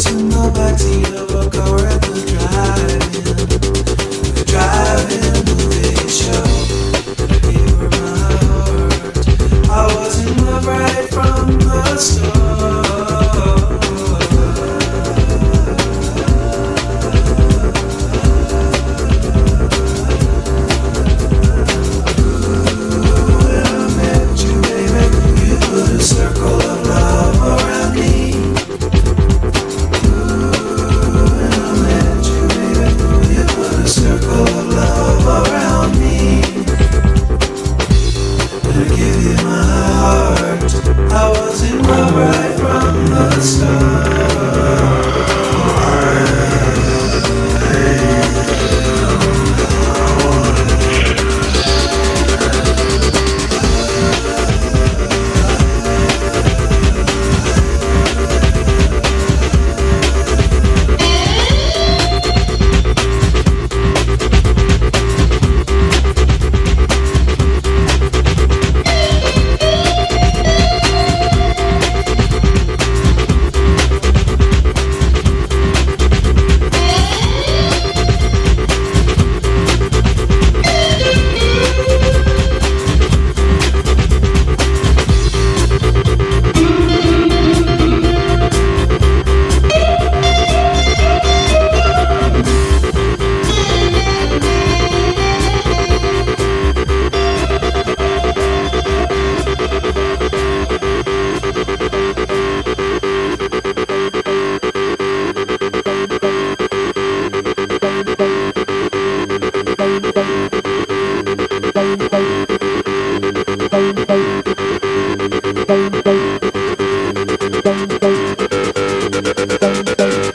to nobody over. Thank you.